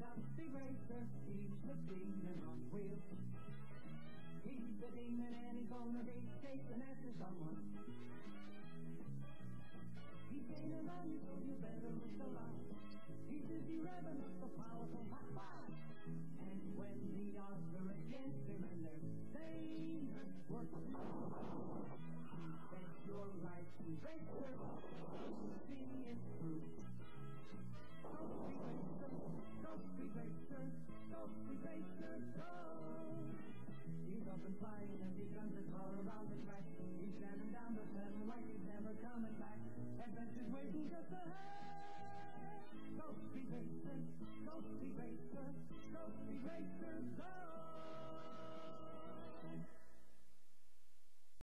Ghosty Racer, he's the demon on wheels. He's the demon and he's gonna be chasing after someone. He's gaining on you, so you better look alive. He's busy revving up the powerful hot fire. And when the odds are against him and they're dangerous work, bet your life to Racer, see it through. Racer, go! He's up and flying as he guns his car around the track. He's standing down the pedal like he's never coming back. Adventure's waiting just ahead. Ghosty Racer, Ghosty Racer, go!